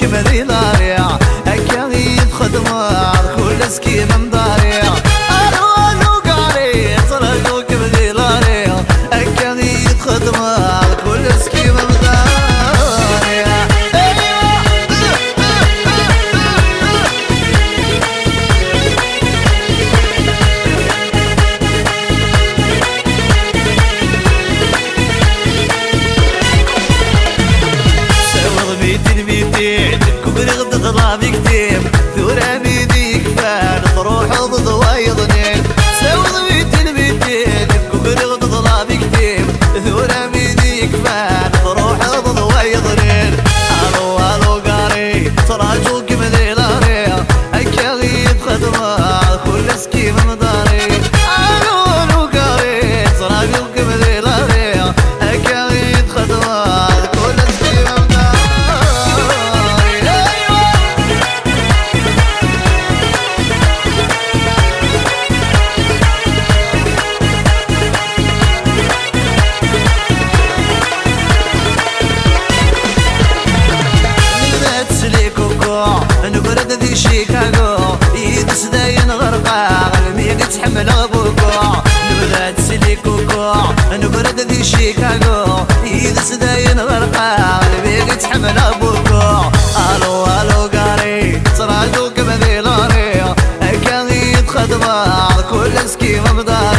Give me di la اغرابك شيكاغو يدس داين غرقا غلمي تحمل بوكو نبدا تسلي كوكو نبرد ذي شيكاغو يدس داين غرقا غلمي تحمل بوكو ألو ألو قاري صرادو قبل لوري كان يدخل كل سكيم مضاع